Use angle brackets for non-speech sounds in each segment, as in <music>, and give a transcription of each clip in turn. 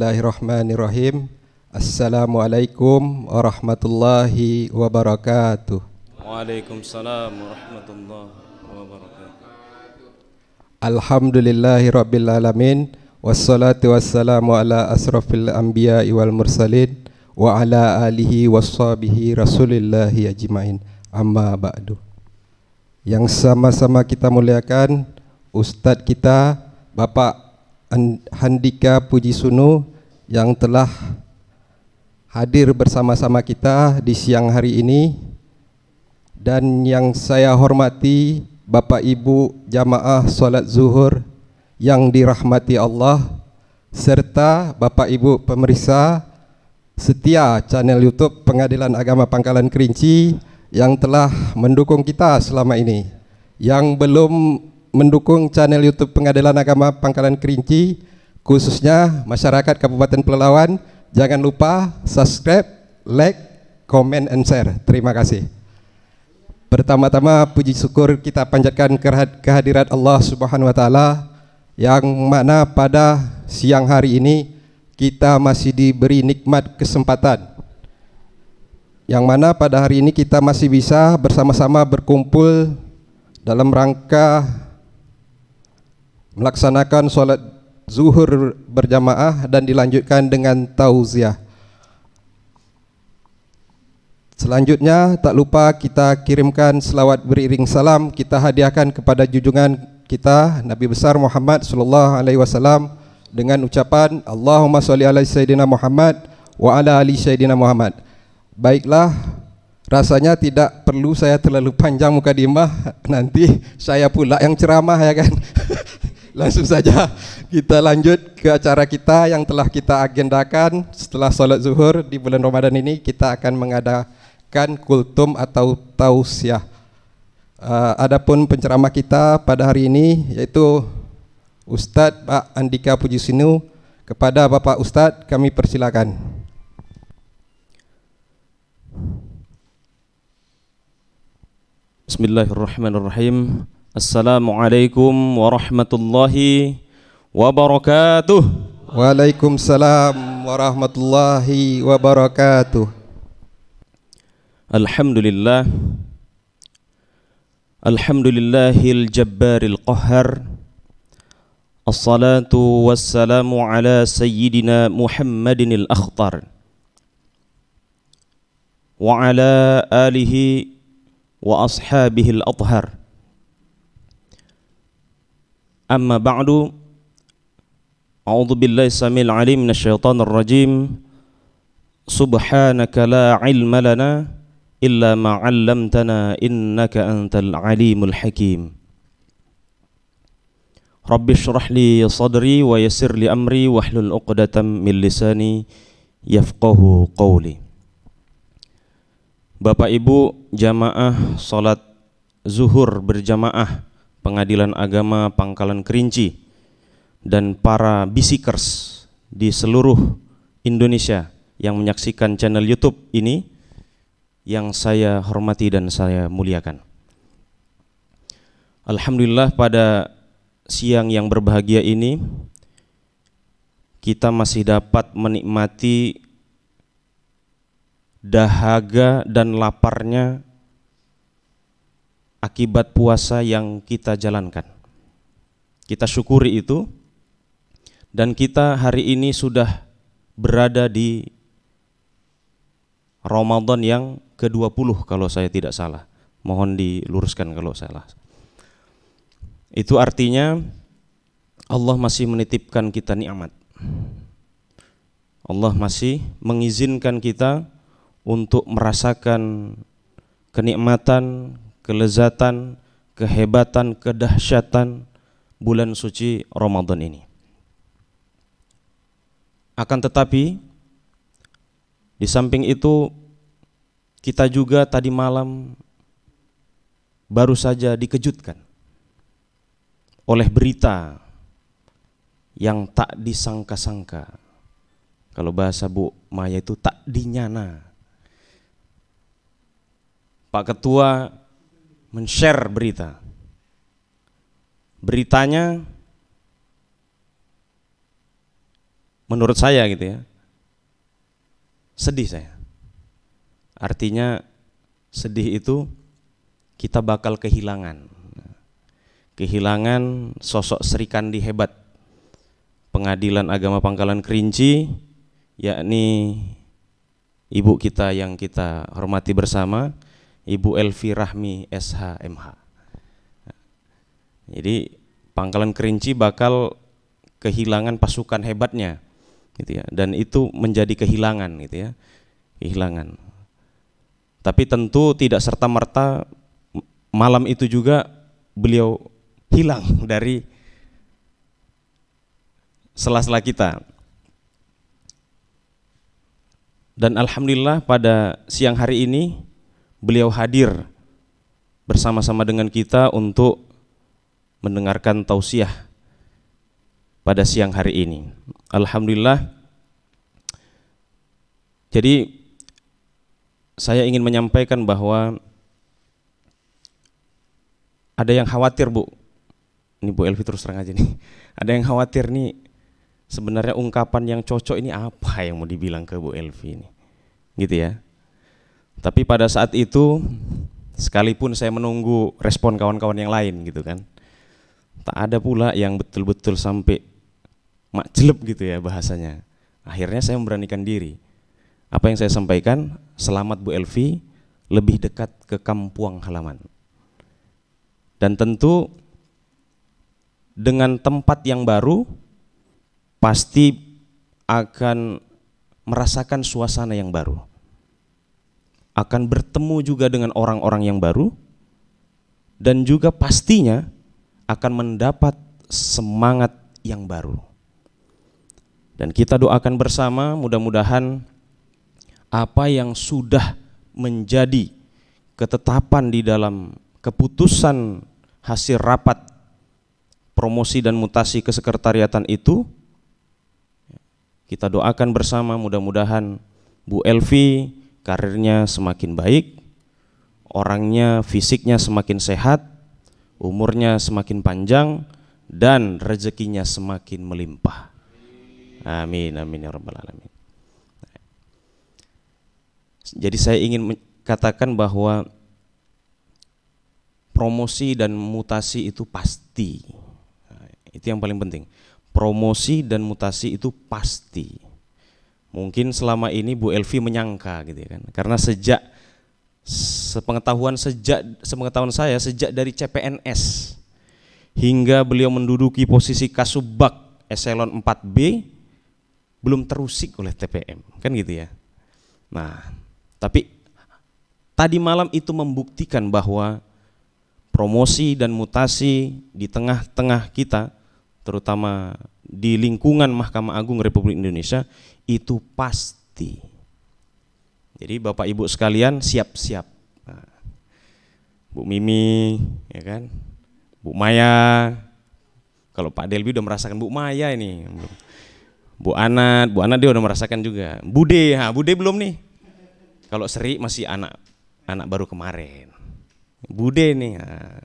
Bismillahirrahmanirrahim. Assalamualaikum warahmatullahi wabarakatuh. Waalaikumsalam warahmatullahi wabarakatuh. Alhamdulillahi rabbil alamin wassalatu wassalamu ala asrafil anbiya wal mursalin wa ala alihi washabihi rasulillahi ajmain. Amma ba'du. Yang sama-sama kita muliakan Ustadz kita Bapak Handika Puji Sunu yang telah hadir bersama-sama kita di siang hari ini dan yang saya hormati Bapak Ibu jamaah salat zuhur yang dirahmati Allah serta Bapak Ibu pemeriksa setia channel YouTube Pengadilan Agama Pangkalan Kerinci yang telah mendukung kita selama ini. Yang belum mendukung channel YouTube Pengadilan Agama Pangkalan Kerinci khususnya masyarakat Kabupaten Pelalawan jangan lupa subscribe, like, comment and share. Terima kasih. Pertama-tama puji syukur kita panjatkan kehadirat Allah Subhanahu wa taala yang mana pada siang hari ini kita masih diberi nikmat kesempatan yang mana pada hari ini kita masih bisa bersama-sama berkumpul dalam rangka melaksanakan sholat zuhur berjamaah dan dilanjutkan dengan tauziah. Selanjutnya tak lupa kita kirimkan selawat beriring salam kita hadiahkan kepada junjungan kita Nabi besar Muhammad sallallahu alaihi wasallam dengan ucapan Allahumma shalli ala sayyidina Muhammad wa ala ali sayyidina Muhammad. Baiklah, rasanya tidak perlu saya terlalu panjang muka dimah nanti saya pula yang ceramah ya kan. <laughs> Langsung saja kita lanjut ke acara kita yang telah kita agendakan setelah sholat zuhur di bulan Ramadan ini kita akan mengadakan kan kultum atau tausiah. Uh, adapun penceramah kita pada hari ini yaitu Ustadz Pak Andika Pujisinu kepada Bapak Ustadz kami persilakan. Bismillahirrahmanirrahim. Assalamualaikum warahmatullahi wabarakatuh. Waalaikumsalam warahmatullahi wabarakatuh. الحمد لله الحمد لله الجبار القهر الصلاة والسلام على سيدنا محمد الأخطر وعلى آله وأصحابه الأطهر أما بعد أعوذ بالله السميع العليم من الشيطان الرجيم سبحانك لا علم لنا إلا ما علمتنا إنك أنت العليم الحكيم رب اشرح لي صدري ويسر لي أمري واحلل عقدة من لساني يفقه قولي Bapak Ibu jamaah salat zuhur berjamaah Pengadilan Agama Pangkalan Kerinci dan para bisikers di seluruh Indonesia yang menyaksikan channel YouTube ini yang saya hormati dan saya muliakan. Alhamdulillah pada siang yang berbahagia ini kita masih dapat menikmati dahaga dan laparnya akibat puasa yang kita jalankan. Kita syukuri itu dan kita hari ini sudah berada di Ramadan yang ke-20 kalau saya tidak salah. Mohon diluruskan kalau salah. Itu artinya Allah masih menitipkan kita nikmat. Allah masih mengizinkan kita untuk merasakan kenikmatan, kelezatan, kehebatan, kedahsyatan bulan suci Ramadan ini. Akan tetapi di samping itu kita juga tadi malam baru saja dikejutkan oleh berita yang tak disangka-sangka. Kalau bahasa Bu Maya itu tak dinyana. Pak Ketua men-share berita. Beritanya menurut saya gitu ya sedih saya. Artinya sedih itu kita bakal kehilangan. Kehilangan sosok Sri Kandi hebat. Pengadilan agama Pangkalan Kerinci yakni ibu kita yang kita hormati bersama Ibu Elvi Rahmi SHMH jadi Pangkalan Kerinci bakal kehilangan pasukan hebatnya gitu ya. Dan itu menjadi kehilangan gitu ya. Kehilangan. Tapi tentu tidak serta merta malam itu juga beliau hilang <laughs> dari sela-sela kita. Dan alhamdulillah pada siang hari ini beliau hadir bersama-sama dengan kita untuk mendengarkan tausiah pada siang hari ini. Alhamdulillah. Jadi saya ingin menyampaikan bahwa ada yang khawatir Bu. Ini Bu Elvi terus terang aja nih. <laughs> Ada yang khawatir nih sebenarnya ungkapan yang cocok ini apa yang mau dibilang ke Bu Elvi ini. Gitu ya. Tapi pada saat itu sekalipun saya menunggu respon kawan-kawan yang lain gitu kan tak ada pula yang betul-betul sampai makjelep gitu ya bahasanya. Akhirnya saya memberanikan diri. Apa yang saya sampaikan, selamat Bu Elvi, lebih dekat ke kampung halaman. Dan tentu dengan tempat yang baru pasti akan merasakan suasana yang baru. Akan bertemu juga dengan orang-orang yang baru dan juga pastinya akan mendapat semangat yang baru. Dan kita doakan bersama mudah-mudahan apa yang sudah menjadi ketetapan di dalam keputusan hasil rapat promosi dan mutasi kesekretariatan itu kita doakan bersama mudah-mudahan Bu Elvi karirnya semakin baik, orangnya fisiknya semakin sehat, umurnya semakin panjang dan rezekinya semakin melimpah. Amin amin ya rabbal alamin. Jadi saya ingin katakan bahwa promosi dan mutasi itu pasti. Nah, itu yang paling penting. Promosi dan mutasi itu pasti. Mungkin selama ini Bu Elvi menyangka gitu ya kan. Karena sejak sepengetahuan sejak sepengetahuan saya sejak dari CPNS hingga beliau menduduki posisi Kasubag eselon 4B belum terusik oleh TPM kan gitu ya nah tapi tadi malam itu membuktikan bahwa promosi dan mutasi di tengah-tengah kita terutama di lingkungan Mahkamah Agung Republik Indonesia itu pasti jadi Bapak Ibu sekalian siap-siap. Nah, Bu Mimi, ya kan? Bu Maya. Kalau Pak Delbi udah merasakan Bu Maya ini. Bu Anat, Bu Anat dia udah merasakan juga. Bude, ha, Bude belum nih. Kalau Seri masih anak anak baru kemarin. Bude nih. Ha.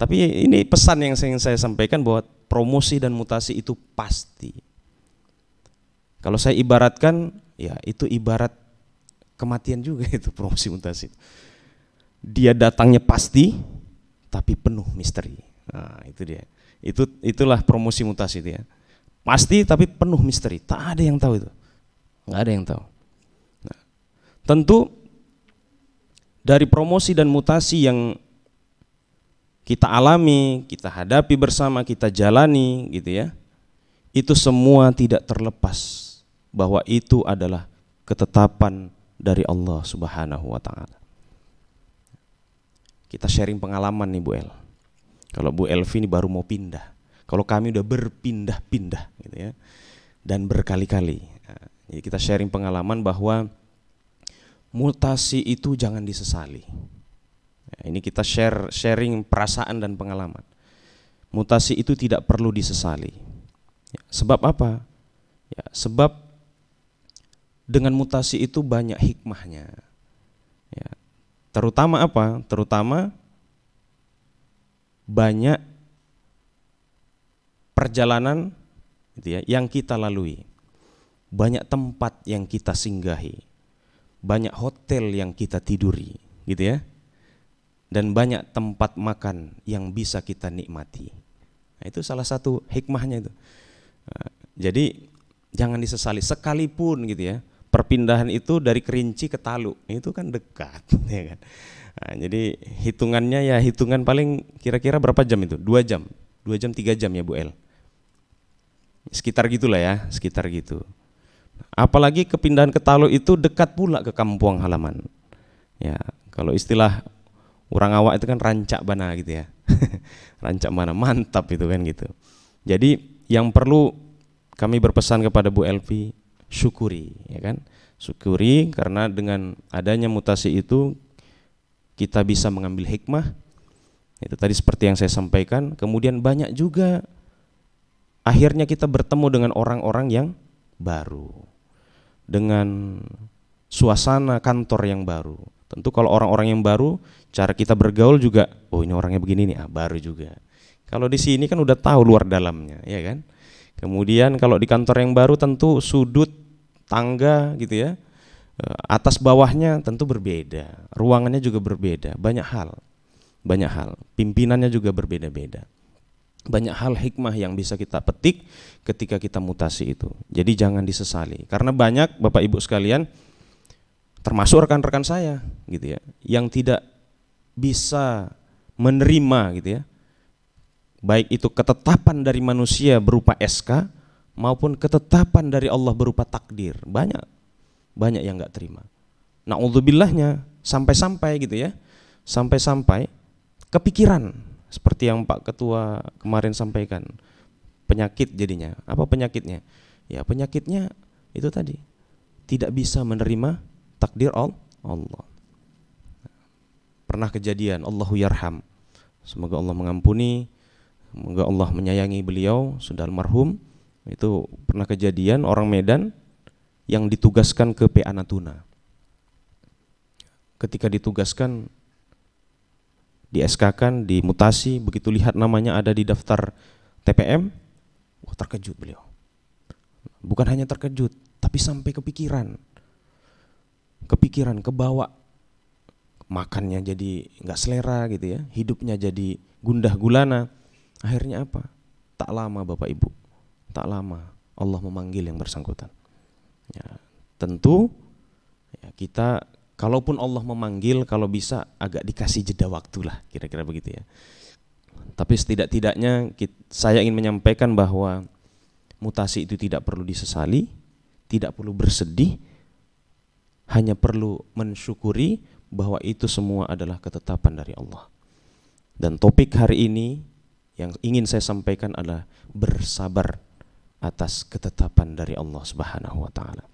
Tapi ini pesan yang ingin saya sampaikan bahwa promosi dan mutasi itu pasti. Kalau saya ibaratkan, ya itu ibarat kematian juga <laughs> itu promosi mutasi. Dia datangnya pasti, tapi penuh misteri. Nah, itu dia. Itu itulah promosi mutasi itu ya. Pasti tapi penuh misteri. Tak ada yang tahu itu. Nggak ada yang tahu. Nah, tentu dari promosi dan mutasi yang kita alami, kita hadapi bersama, kita jalani gitu ya. Itu semua tidak terlepas bahwa itu adalah ketetapan dari Allah Subhanahu wa taala. Kita sharing pengalaman nih Bu El. Kalau Bu Elvi ini baru mau pindah. Kalau kami udah berpindah-pindah gitu ya. Dan berkali-kali. Nah, jadi kita sharing pengalaman bahwa mutasi itu jangan disesali. Ya, ini kita share sharing perasaan dan pengalaman. Mutasi itu tidak perlu disesali. Ya, sebab apa? Ya, sebab dengan mutasi itu banyak hikmahnya. Ya. Terutama apa? Terutama banyak perjalanan gitu ya, yang kita lalui. Banyak tempat yang kita singgahi. Banyak hotel yang kita tiduri, gitu ya. Dan banyak tempat makan yang bisa kita nikmati. Nah, itu salah satu hikmahnya itu. Nah, jadi jangan disesali sekalipun gitu ya. Perpindahan itu dari Kerinci ke Talu itu kan dekat, <laughs> ya kan. Nah, jadi hitungannya ya hitungan paling kira-kira berapa jam itu? Dua jam, dua jam tiga jam ya Bu El. Sekitar gitulah ya, sekitar gitu. Apalagi kepindahan ke Talu itu dekat pula ke kampung halaman. Ya, kalau istilah orang awak itu kan rancak mana gitu ya. <laughs> rancak mana mantap itu kan gitu. Jadi yang perlu kami berpesan kepada Bu Elvi syukuri ya kan? Syukuri karena dengan adanya mutasi itu kita bisa mengambil hikmah. Itu tadi seperti yang saya sampaikan. Kemudian banyak juga akhirnya kita bertemu dengan orang-orang yang baru. Dengan suasana kantor yang baru. Tentu kalau orang-orang yang baru cara kita bergaul juga oh ini orangnya begini nih ah baru juga. Kalau di sini kan udah tahu luar dalamnya ya kan? Kemudian kalau di kantor yang baru tentu sudut tangga gitu ya eh, atas bawahnya tentu berbeda ruangannya juga berbeda banyak hal banyak hal pimpinannya juga berbeda-beda. Banyak hal hikmah yang bisa kita petik ketika kita mutasi itu. Jadi jangan disesali karena banyak Bapak Ibu sekalian termasuk rekan-rekan saya gitu ya yang tidak bisa menerima gitu ya baik itu ketetapan dari manusia berupa SK maupun ketetapan dari Allah berupa takdir. Banyak banyak yang nggak terima. Naudzubillahnya sampai-sampai gitu ya. Sampai-sampai kepikiran seperti yang Pak Ketua kemarin sampaikan. Penyakit jadinya. Apa penyakitnya? Ya, penyakitnya itu tadi. Tidak bisa menerima takdir Allah. Pernah kejadian Allahu yarham. Semoga Allah mengampuni, semoga Allah menyayangi beliau sudah almarhum itu pernah kejadian orang Medan yang ditugaskan ke PA Natuna. Ketika ditugaskan di SK kan, dimutasi, begitu lihat namanya ada di daftar TPM, wah terkejut beliau. Bukan hanya terkejut, tapi sampai kepikiran. Kepikiran, kebawa makannya jadi nggak selera gitu ya, hidupnya jadi gundah gulana. Akhirnya apa? Tak lama Bapak Ibu, tak lama Allah memanggil yang bersangkutan. Ya, tentu ya, kita kalaupun Allah memanggil kalau bisa agak dikasih jeda waktu lah kira-kira begitu ya. Tapi setidak-tidaknya saya ingin menyampaikan bahwa mutasi itu tidak perlu disesali, tidak perlu bersedih, hanya perlu mensyukuri bahwa itu semua adalah ketetapan dari Allah. Dan topik hari ini yang ingin saya sampaikan adalah bersabar atas ketetapan dari Allah Subhanahu wa taala.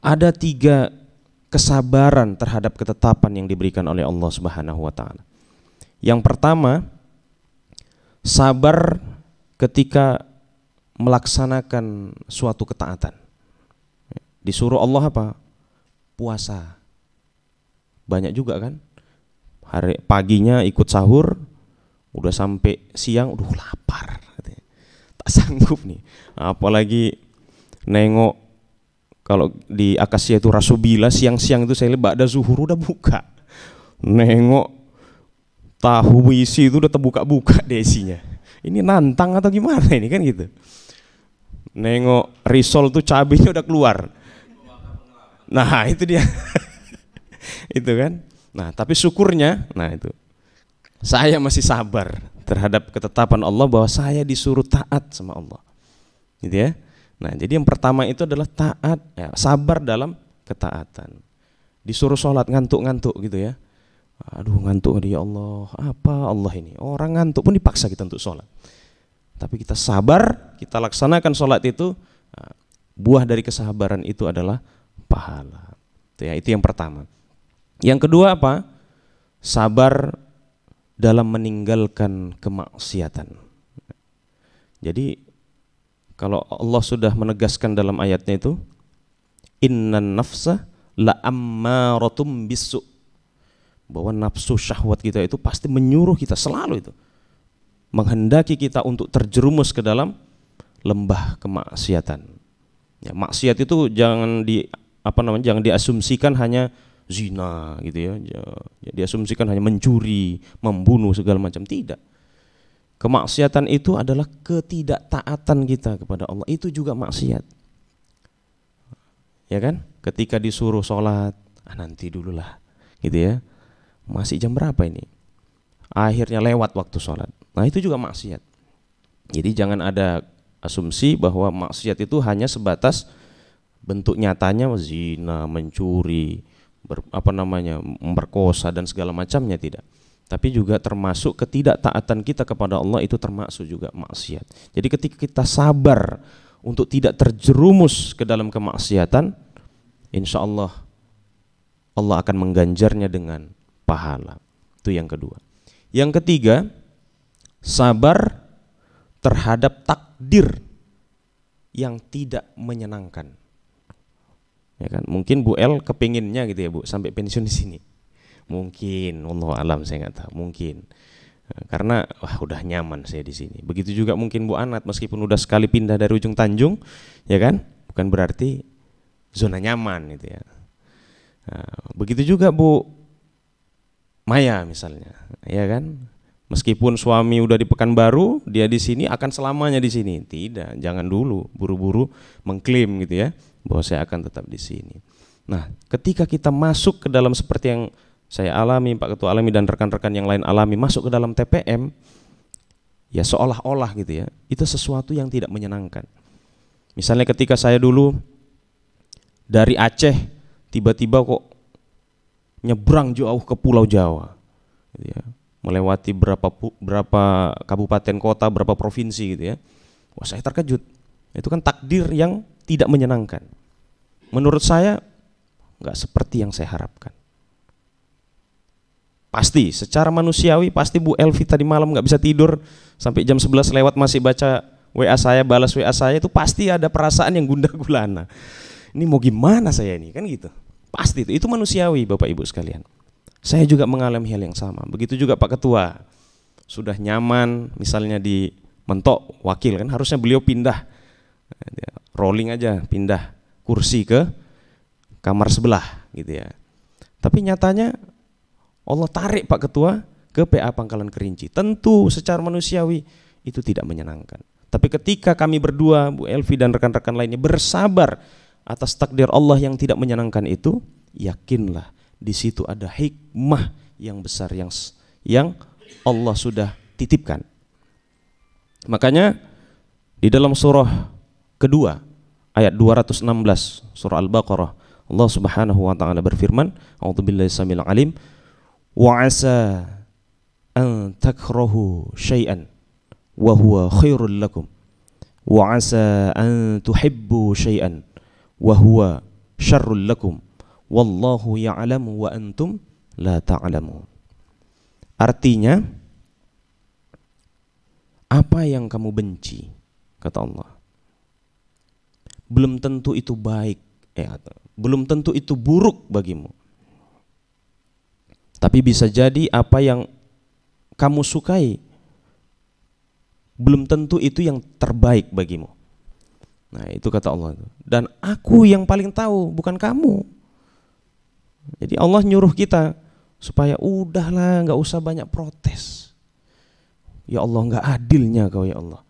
Ada tiga kesabaran terhadap ketetapan yang diberikan oleh Allah Subhanahu wa taala. Yang pertama, sabar ketika melaksanakan suatu ketaatan. Disuruh Allah apa? Puasa. Banyak juga kan? Hari paginya ikut sahur, udah sampai siang udah lapar tak <laughs> sanggup nih. Apalagi nengok kalau di Akasia itu Rasubila siang-siang itu saya lihat ada zuhur udah buka. Nengok tahu isi itu udah terbuka-buka desinya ini nantang atau gimana ini kan gitu. Nengok risol tuh cabenya udah keluar. Nah itu dia <laughs> <laughs> itu kan nah tapi syukurnya nah itu saya masih sabar terhadap ketetapan Allah bahwa saya disuruh taat sama Allah. Gitu ya. Nah, jadi yang pertama itu adalah taat, ya, sabar dalam ketaatan. Disuruh sholat ngantuk-ngantuk gitu ya. Aduh ngantuk ya Allah, apa Allah ini? Orang ngantuk pun dipaksa kita untuk sholat. Tapi kita sabar, kita laksanakan sholat itu, nah, buah dari kesabaran itu adalah pahala. Itu, ya, itu yang pertama. Yang kedua apa? Sabar dalam meninggalkan kemaksiatan. Jadi kalau Allah sudah menegaskan dalam ayatnya itu innan nafsa la ammaratum bisu bahwa nafsu syahwat kita itu pasti menyuruh kita selalu itu menghendaki kita untuk terjerumus ke dalam lembah kemaksiatan. Ya, maksiat itu jangan di apa namanya jangan diasumsikan hanya zina gitu ya. ya diasumsikan hanya mencuri, membunuh segala macam tidak. Kemaksiatan itu adalah ketidaktaatan kita kepada Allah. Itu juga maksiat. Ya kan? Ketika disuruh sholat, ah nanti dulu lah, gitu ya. Masih jam berapa ini? Akhirnya lewat waktu sholat. Nah itu juga maksiat. Jadi jangan ada asumsi bahwa maksiat itu hanya sebatas bentuk nyatanya zina, mencuri, ber, apa namanya, memperkosa dan segala macamnya tidak. Tapi juga termasuk ketidaktaatan kita kepada Allah itu termasuk juga maksiat. Jadi ketika kita sabar untuk tidak terjerumus ke dalam kemaksiatan, insya Allah Allah akan mengganjarnya dengan pahala. Itu yang kedua. Yang ketiga, sabar terhadap takdir yang tidak menyenangkan. Ya kan? Mungkin Bu El kepinginnya gitu ya Bu sampai pensiun di sini. Mungkin, Allah alam saya nggak tahu. Mungkin eh, karena wah udah nyaman saya di sini. Begitu juga mungkin Bu Anat meskipun udah sekali pindah dari ujung Tanjung, ya kan? Bukan berarti zona nyaman gitu ya. Nah, begitu juga Bu Maya misalnya, ya kan? Meskipun suami udah di Pekanbaru, dia di sini akan selamanya di sini. Tidak, jangan dulu buru-buru mengklaim gitu ya bahwa saya akan tetap di sini. Nah, ketika kita masuk ke dalam seperti yang saya alami, Pak Ketua alami dan rekan-rekan yang lain alami masuk ke dalam TPM, ya seolah-olah gitu ya, itu sesuatu yang tidak menyenangkan. Misalnya ketika saya dulu dari Aceh tiba-tiba kok nyebrang jauh ke Pulau Jawa, gitu ya melewati berapa berapa kabupaten kota, berapa provinsi gitu ya. Wah, saya terkejut. Itu kan takdir yang tidak menyenangkan. Menurut saya nggak seperti yang saya harapkan. Pasti, secara manusiawi pasti Bu Elvi tadi malam nggak bisa tidur sampai jam 11 lewat masih baca WA saya, balas WA saya itu pasti ada perasaan yang gundah gulana. Ini mau gimana saya ini kan gitu. Pasti itu, itu manusiawi Bapak Ibu sekalian. Saya juga mengalami hal yang sama. Begitu juga Pak Ketua. Sudah nyaman misalnya di mentok wakil kan harusnya beliau pindah rolling aja pindah kursi ke kamar sebelah gitu ya. Tapi nyatanya Allah tarik Pak Ketua ke PA Pangkalan Kerinci. Tentu secara manusiawi itu tidak menyenangkan. Tapi ketika kami berdua, Bu Elvi dan rekan-rekan lainnya bersabar atas takdir Allah yang tidak menyenangkan itu, yakinlah di situ ada hikmah yang besar yang yang Allah sudah titipkan. Makanya di dalam surah kedua ayat 216 surah Al-Baqarah. Allah Subhanahu wa taala berfirman, "A'udzubillahi samil alim wa asa an takrahu syai'an wa huwa khairul lakum. Wa asa an tuhibbu syai'an wa huwa syarrul lakum. Wallahu ya'lamu wa antum la ta'lamun. Artinya apa yang kamu benci kata Allah belum tentu itu baik ya belum tentu itu buruk bagimu tapi bisa jadi apa yang kamu sukai belum tentu itu yang terbaik bagimu. Nah, itu kata Allah. Dan aku yang paling tahu, bukan kamu. Jadi Allah nyuruh kita supaya udahlah nggak usah banyak protes. Ya Allah nggak adilnya kau ya Allah.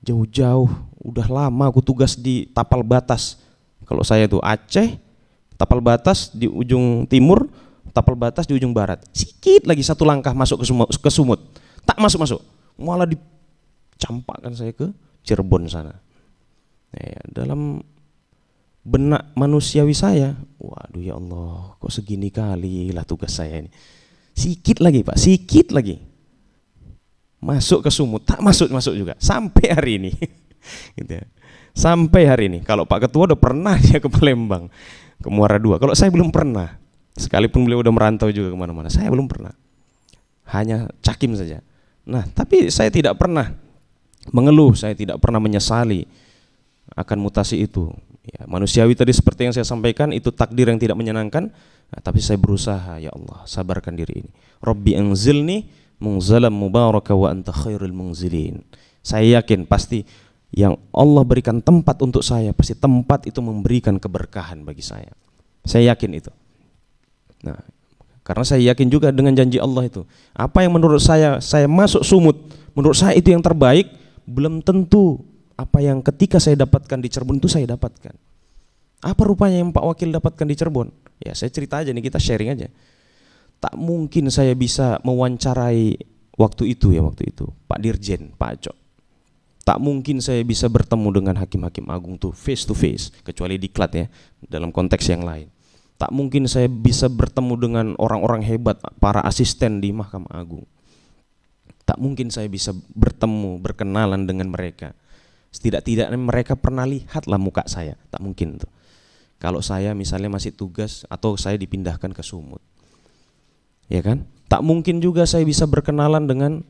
Jauh-jauh udah lama aku tugas di tapal batas. Kalau saya tuh Aceh, tapal batas di ujung timur, tapal batas di ujung barat. Sikit lagi satu langkah masuk ke sumut, ke sumut. Tak masuk-masuk. Malah dicampakkan saya ke Cirebon sana. Ya, dalam benak manusiawi saya, waduh ya Allah, kok segini kali lah tugas saya ini. Sikit lagi Pak, sikit lagi. Masuk ke sumut, tak masuk-masuk juga, sampai hari ini. <laughs> gitu ya. Sampai hari ini, kalau Pak Ketua udah pernah dia ke Palembang, ke Muara Dua. Kalau saya belum pernah, sekalipun beliau udah merantau juga ke mana-mana, saya belum pernah. Hanya cakim saja. Nah, tapi saya tidak pernah mengeluh, saya tidak pernah menyesali akan mutasi itu Ya, manusiawi tadi seperti yang saya sampaikan itu takdir yang tidak menyenangkan, nah, tapi saya berusaha ya Allah sabarkan diri ini. Robbi anzilni mungzalam mubaraka wa anta khairul mungzilin. Saya yakin pasti yang Allah berikan tempat untuk saya, pasti tempat itu memberikan keberkahan bagi saya. Saya yakin itu. Nah, karena saya yakin juga dengan janji Allah itu. Apa yang menurut saya saya masuk sumut, menurut saya itu yang terbaik, belum tentu apa yang ketika saya dapatkan di Cirebon itu saya dapatkan. Apa rupanya yang Pak Wakil dapatkan di Cirebon? Ya saya cerita aja nih, kita sharing aja. Tak mungkin saya bisa mewawancarai waktu itu ya waktu itu Pak Dirjen, Pak Acok. Tak mungkin saya bisa bertemu dengan hakim-hakim agung tuh face to face kecuali diklat ya dalam konteks yang lain. Tak mungkin saya bisa bertemu dengan orang-orang hebat para asisten di Mahkamah Agung. Tak mungkin saya bisa bertemu berkenalan dengan mereka. Setidak-tidaknya mereka pernah lihatlah muka saya. Tak mungkin tuh. Kalau saya misalnya masih tugas atau saya dipindahkan ke Sumut. Ya kan? Tak mungkin juga saya bisa berkenalan dengan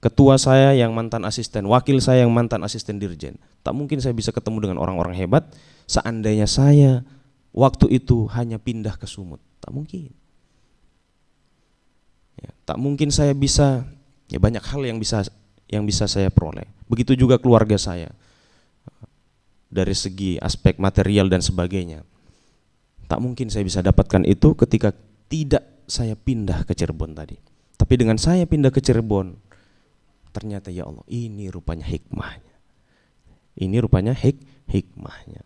ketua saya yang mantan asisten, wakil saya yang mantan asisten dirjen. Tak mungkin saya bisa ketemu dengan orang-orang hebat seandainya saya waktu itu hanya pindah ke Sumut. Tak mungkin. Ya, tak mungkin saya bisa ya banyak hal yang bisa yang bisa saya peroleh. Begitu juga keluarga saya dari segi aspek material dan sebagainya. Tak mungkin saya bisa dapatkan itu ketika tidak saya pindah ke Cirebon tadi. Tapi dengan saya pindah ke Cirebon, ternyata ya Allah ini rupanya hikmahnya. Ini rupanya hik hikmahnya.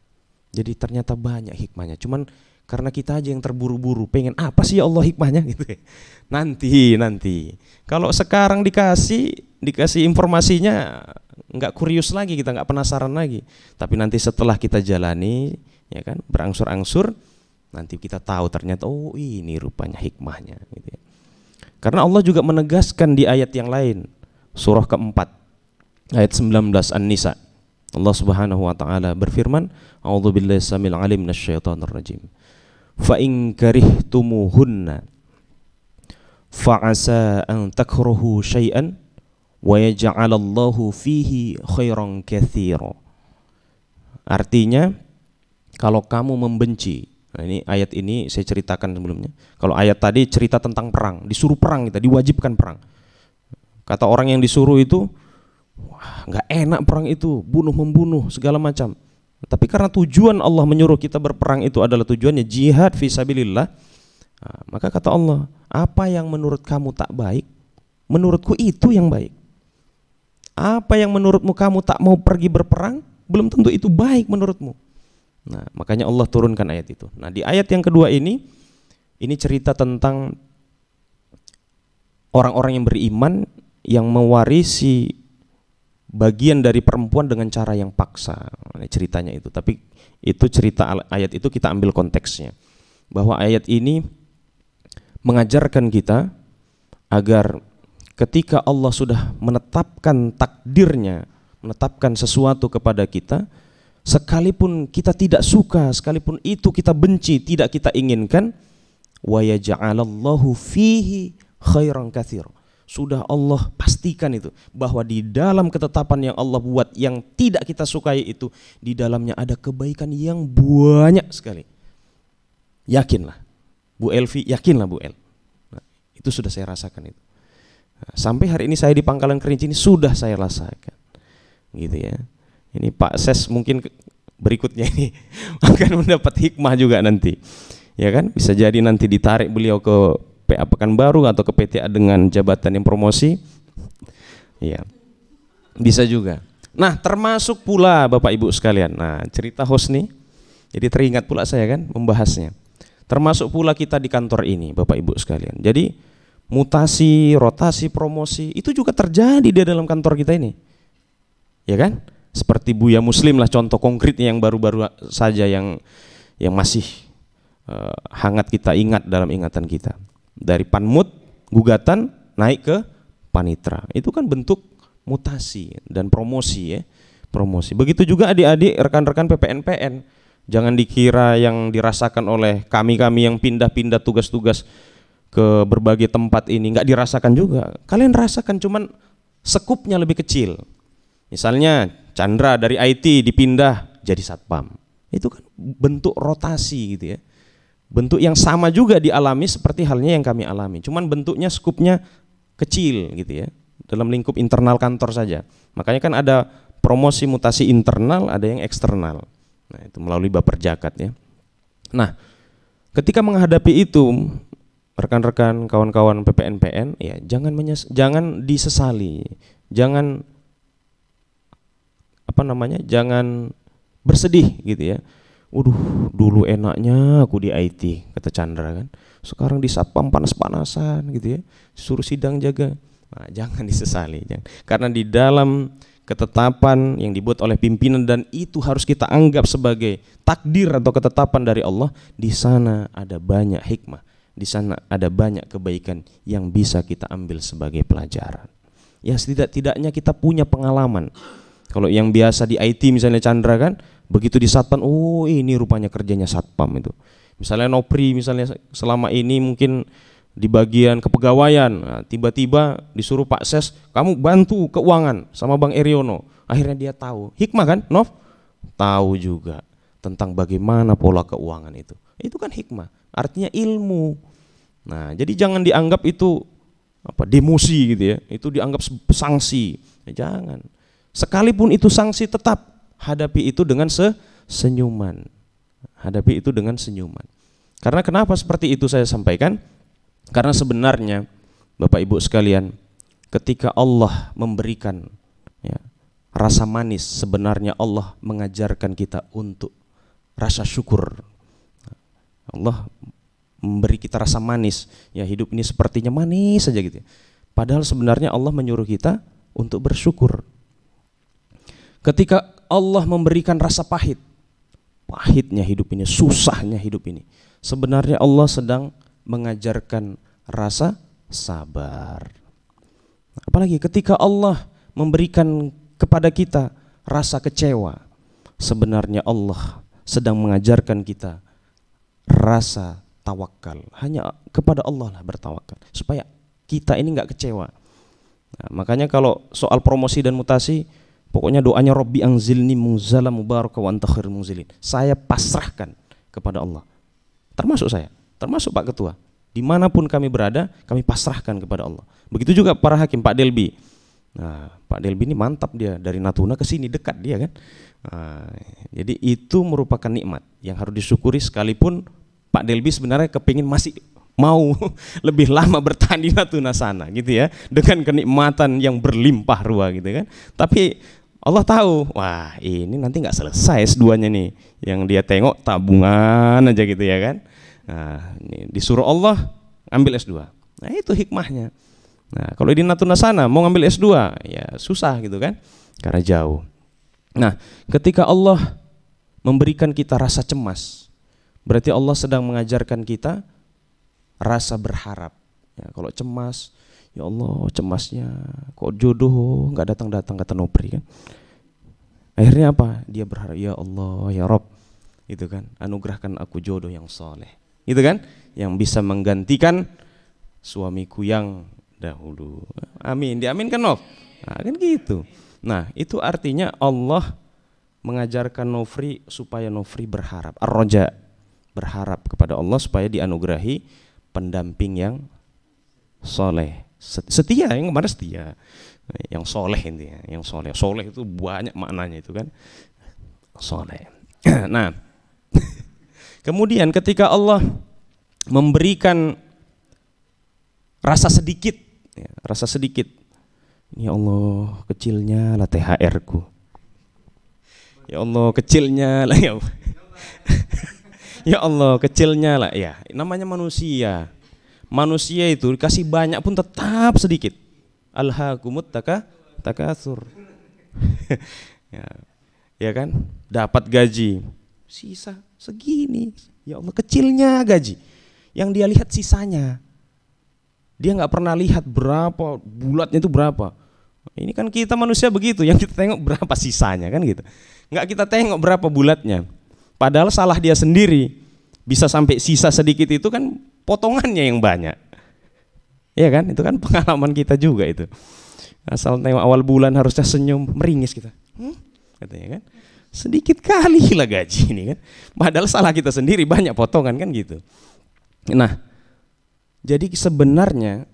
Jadi ternyata banyak hikmahnya. Cuman karena kita aja yang terburu-buru pengen apa sih ya Allah hikmahnya? <laughs> Gitu ya. nanti nanti. Kalau sekarang dikasih dikasih informasinya nggak kurius lagi kita nggak penasaran lagi. Tapi nanti setelah kita jalani ya kan berangsur-angsur nanti kita tahu ternyata oh ini rupanya hikmahnya gitu ya. karena Allah juga menegaskan di ayat yang lain surah keempat ayat 19 An-Nisa. Allah Subhanahu wa taala berfirman, "A'udzu billahi samil alim minasyaitonir rajim." Fa in karihtumuhunna fa'asa an takrahu syai'an wa yaj'alallahu fihi khairan katsira. Artinya kalau kamu membenci Nah ini ayat ini saya ceritakan sebelumnya. Kalau ayat tadi cerita tentang perang, disuruh perang kita, diwajibkan perang. Kata orang yang disuruh itu, wah nggak enak perang itu, bunuh membunuh segala macam. Tapi karena tujuan Allah menyuruh kita berperang itu adalah tujuannya jihad visabilillah, nah, maka kata Allah, apa yang menurut kamu tak baik, menurutku itu yang baik. Apa yang menurutmu kamu tak mau pergi berperang, belum tentu itu baik menurutmu. Nah, makanya Allah turunkan ayat itu. Nah, di ayat yang kedua ini, ini cerita tentang orang-orang yang beriman yang mewarisi bagian dari perempuan dengan cara yang paksa. Ini ceritanya itu. Tapi itu cerita ayat itu kita ambil konteksnya. Bahwa ayat ini mengajarkan kita agar ketika Allah sudah menetapkan takdirnya, menetapkan sesuatu kepada kita, sekalipun kita tidak suka, sekalipun itu kita benci, tidak kita inginkan, wa yaj'alallahu fihi khairan katsira sudah Allah pastikan itu bahwa di dalam ketetapan yang Allah buat yang tidak kita sukai itu di dalamnya ada kebaikan yang banyak sekali. Yakinlah, Bu Elvi, yakinlah Bu El. Nah, itu sudah saya rasakan itu. Nah, sampai hari ini saya di Pangkalan Kerinci ini sudah saya rasakan, gitu ya. Ini Pak Ses mungkin berikutnya ini <laughs> akan mendapat hikmah juga nanti, ya kan? Bisa jadi nanti ditarik beliau ke PA Pekanbaru atau ke PTA dengan jabatan yang promosi. Iya. Bisa juga. Nah, termasuk pula Bapak Ibu sekalian. Nah, cerita host nih. Jadi teringat pula saya kan membahasnya. Termasuk pula kita di kantor ini, Bapak Ibu sekalian. Jadi mutasi, rotasi, promosi itu juga terjadi di dalam kantor kita ini. Ya kan? Seperti Buya Muslim lah contoh konkretnya yang baru-baru saja yang yang masih uh, hangat kita ingat dalam ingatan kita dari panmut gugatan naik ke panitra. Itu kan bentuk mutasi dan promosi ya. Promosi. Begitu juga adik-adik rekan-rekan PPNPN. Jangan dikira yang dirasakan oleh kami-kami yang pindah-pindah tugas-tugas ke berbagai tempat ini nggak dirasakan juga. Kalian rasakan cuman sekupnya lebih kecil. Misalnya Chandra dari IT dipindah jadi satpam. Itu kan bentuk rotasi gitu ya bentuk yang sama juga dialami seperti halnya yang kami alami. Cuman bentuknya skupnya kecil gitu ya, dalam lingkup internal kantor saja. Makanya kan ada promosi mutasi internal, ada yang eksternal. Nah, itu melalui baper jakat ya. Nah, ketika menghadapi itu rekan-rekan kawan-kawan PPNPN ya jangan menyes jangan disesali. Jangan apa namanya? Jangan bersedih gitu ya. Waduh, dulu enaknya aku di IT, kata Chandra kan. Sekarang di satpam panas-panasan gitu ya. Suruh sidang jaga. Nah, <laughs> jangan disesali, jangan. Karena di dalam ketetapan yang dibuat oleh pimpinan dan itu harus kita anggap sebagai takdir atau ketetapan dari Allah, di sana ada banyak hikmah, di sana ada banyak kebaikan yang bisa kita ambil sebagai pelajaran. Ya setidak-tidaknya kita punya pengalaman. Kalau yang biasa di IT misalnya Chandra kan, begitu di satpam, oh ini rupanya kerjanya satpam itu. Misalnya Nopri misalnya selama ini mungkin di bagian kepegawaian nah, tiba-tiba disuruh Pak Ses kamu bantu keuangan sama Bang Eriono. Akhirnya dia tahu. Hikmah kan Nov tahu juga tentang bagaimana pola keuangan itu. Itu kan hikmah artinya ilmu. Nah jadi jangan dianggap itu apa demosi gitu ya. Itu dianggap sanksi. Ya, jangan sekalipun itu sanksi tetap hadapi itu dengan se senyuman hadapi itu dengan senyuman karena kenapa seperti itu saya sampaikan karena sebenarnya Bapak Ibu sekalian, ketika Allah memberikan ya, rasa manis, sebenarnya Allah mengajarkan kita untuk rasa syukur. Allah memberi kita rasa manis. Ya hidup ini sepertinya manis saja gitu. Ya. Padahal sebenarnya Allah menyuruh kita untuk bersyukur. Ketika Allah memberikan rasa pahit, pahitnya hidup ini, susahnya hidup ini. Sebenarnya Allah sedang mengajarkan rasa sabar. Apalagi ketika Allah memberikan kepada kita rasa kecewa, sebenarnya Allah sedang mengajarkan kita rasa tawakal. Hanya kepada Allah lah bertawakal supaya kita ini nggak kecewa. Nah, makanya kalau soal promosi dan mutasi, pokoknya doanya Robbi angzilni muzala mubaraka wa anta muzilin. Saya pasrahkan kepada Allah. Termasuk saya, termasuk Pak Ketua di mana pun kami berada, kami pasrahkan kepada Allah. Begitu juga para hakim, Pak Delbi. Nah, Pak Delbi ini mantap dia dari Natuna ke sini dekat dia kan. Nah, jadi itu merupakan nikmat yang harus disyukuri sekalipun Pak Delbi sebenarnya kepingin masih mau <laughs> lebih lama bertahan di Natuna sana gitu ya dengan kenikmatan yang berlimpah ruah gitu kan. Tapi Allah tahu, wah ini nanti nggak selesai S2-nya nih. Yang dia tengok tabungan aja gitu ya kan. Nah, ini disuruh Allah ambil S2. Nah, itu hikmahnya. Nah, kalau di Natuna sana mau ngambil S2, ya susah gitu kan? Karena jauh. Nah, ketika Allah memberikan kita rasa cemas, berarti Allah sedang mengajarkan kita rasa berharap. Ya, kalau cemas, ya Allah cemasnya. Kok jodoh? Nggak datang-datang kata Nopri kan. Akhirnya apa? Dia berharap ya Allah ya Rob, itu kan. Anugerahkan aku jodoh yang soleh gitu kan? Yang bisa menggantikan suamiku yang dahulu. Amin. Diaminkan Nov nah kan gitu. Nah itu artinya Allah mengajarkan Nofri supaya Nofri berharap. Arroja berharap kepada Allah supaya dianugerahi pendamping yang soleh setia yang kemarin setia yang soleh intinya yang soleh soleh itu banyak maknanya itu kan soleh <clears throat> nah <laughs> Kemudian ketika Allah memberikan rasa sedikit, ya, rasa sedikit, ya Allah kecilnya lah THR ku. Ya Allah kecilnya lah ya. <laughs> ya Allah kecilnya lah ya. Namanya manusia. Manusia itu dikasih banyak pun tetap sedikit. Alhaqumut taka takasur. <laughs> ya. ya kan? Dapat gaji sisa segini. Ya Allah kecilnya gaji. Yang dia lihat sisanya. Dia nggak pernah lihat berapa bulatnya itu berapa. Ini kan kita manusia begitu, yang kita tengok berapa sisanya kan gitu. Nggak kita tengok berapa bulatnya. Padahal salah dia sendiri. Bisa sampai sisa sedikit itu kan potongannya yang banyak. Iya kan? Itu kan pengalaman kita juga itu. Asal tengok awal bulan harusnya senyum, meringis kita. Hmm? Katanya kan sedikit kali lah gaji ini kan. Padahal salah kita sendiri banyak potongan kan gitu. Nah, jadi sebenarnya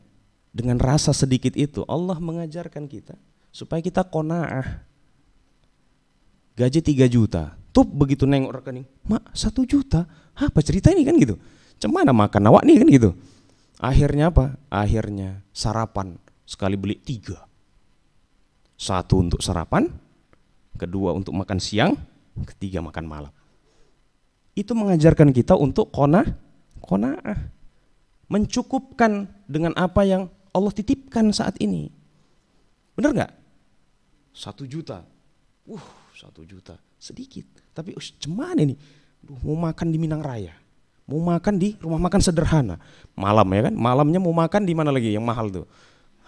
dengan rasa sedikit itu Allah mengajarkan kita supaya kita kona'ah. gaji 3 juta. Tuh begitu nengok rekening, mak satu juta, apa cerita ini kan gitu. Cemana makan awak nih kan gitu. Akhirnya apa? Akhirnya sarapan sekali beli tiga. Satu untuk sarapan, kedua untuk makan siang, ketiga makan malam. Itu mengajarkan kita untuk kona, kona'ah. Mencukupkan dengan apa yang Allah titipkan saat ini. Benar nggak? Satu juta. Uh, satu juta. Sedikit. Tapi us, cuman ini. Mau makan di Minang Raya. Mau makan di rumah makan sederhana. Malam ya kan? Malamnya mau makan di mana lagi yang mahal tuh?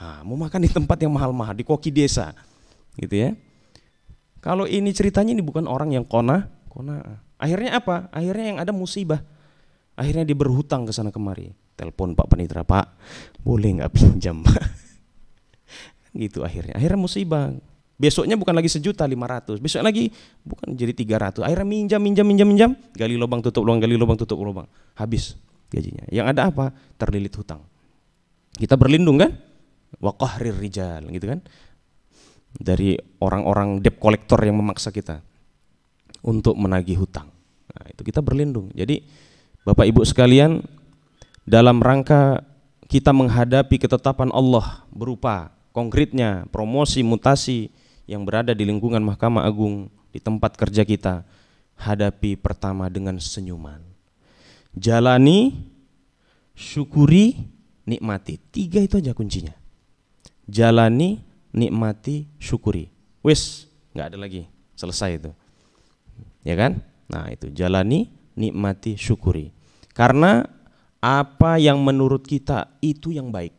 Nah, mau makan di tempat yang mahal-mahal. Di koki desa. Gitu ya. Kalau ini ceritanya ini bukan orang yang kona. Kona. Akhirnya apa? Akhirnya yang ada musibah. Akhirnya dia berhutang ke sana kemari. Telepon Pak Panitra, Pak, boleh nggak pinjam? <laughs> gitu akhirnya. Akhirnya musibah. Besoknya bukan lagi sejuta lima ratus, besok lagi bukan jadi tiga ratus. Akhirnya minjam, minjam, minjam, minjam, gali lubang tutup lubang, gali lubang tutup lubang, habis gajinya. Yang ada apa? Terlilit hutang. Kita berlindung kan? Waqahrir rijal, gitu kan? Dari orang-orang debt collector yang memaksa kita untuk menagih hutang. Nah, itu kita berlindung. Jadi Bapak Ibu sekalian, dalam rangka kita menghadapi ketetapan Allah berupa konkretnya promosi mutasi yang berada di lingkungan Mahkamah Agung di tempat kerja kita hadapi pertama dengan senyuman. Jalani syukuri nikmati. Tiga itu aja kuncinya. Jalani nikmati syukuri. Wis nggak ada lagi. Selesai itu. Ya kan? Nah itu. Jalani nikmati syukuri. Karena apa yang menurut kita itu yang baik.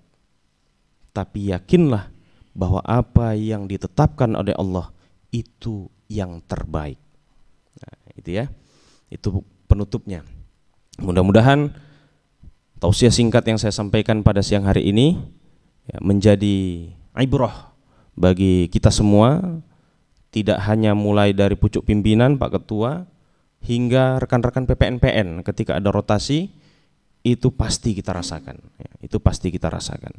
Tapi yakinlah bahwa apa yang ditetapkan oleh Allah itu yang terbaik. Nah, itu ya. Itu penutupnya. Mudah-mudahan tausiah singkat yang saya sampaikan pada siang hari ini ya, menjadi ibrah bagi kita semua tidak hanya mulai dari pucuk pimpinan Pak Ketua hingga rekan-rekan PPNPN ketika ada rotasi itu pasti kita rasakan ya, itu pasti kita rasakan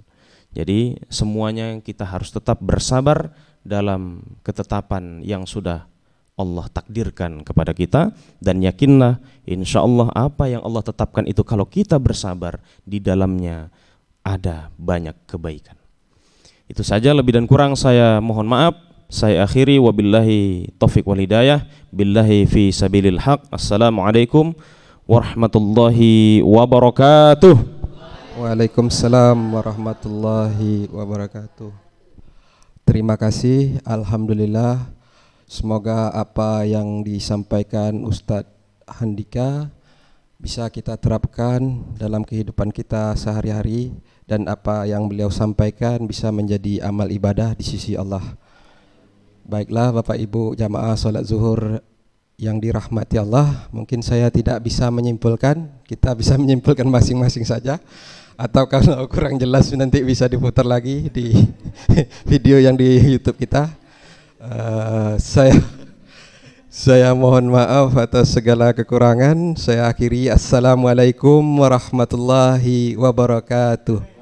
jadi semuanya kita harus tetap bersabar dalam ketetapan yang sudah Allah takdirkan kepada kita dan yakinlah insya Allah apa yang Allah tetapkan itu kalau kita bersabar di dalamnya ada banyak kebaikan. Itu saja lebih dan kurang saya mohon maaf. Saya akhiri wabillahi taufik wal hidayah billahi fi sabilil haq. Assalamualaikum warahmatullahi wabarakatuh. Waalaikumsalam warahmatullahi wabarakatuh. Terima kasih, alhamdulillah. Semoga apa yang disampaikan Ustadz Handika bisa kita terapkan dalam kehidupan kita sehari-hari dan apa yang beliau sampaikan bisa menjadi amal ibadah di sisi Allah. Baiklah Bapak Ibu jamaah salat zuhur yang dirahmati Allah, mungkin saya tidak bisa menyimpulkan, kita bisa <laughs> menyimpulkan masing-masing saja atau kalau <laughs> kurang jelas nanti bisa diputar lagi di <laughs> video yang di YouTube kita. Uh, saya <laughs> saya mohon maaf atas segala kekurangan. Saya akhiri assalamualaikum warahmatullahi wabarakatuh.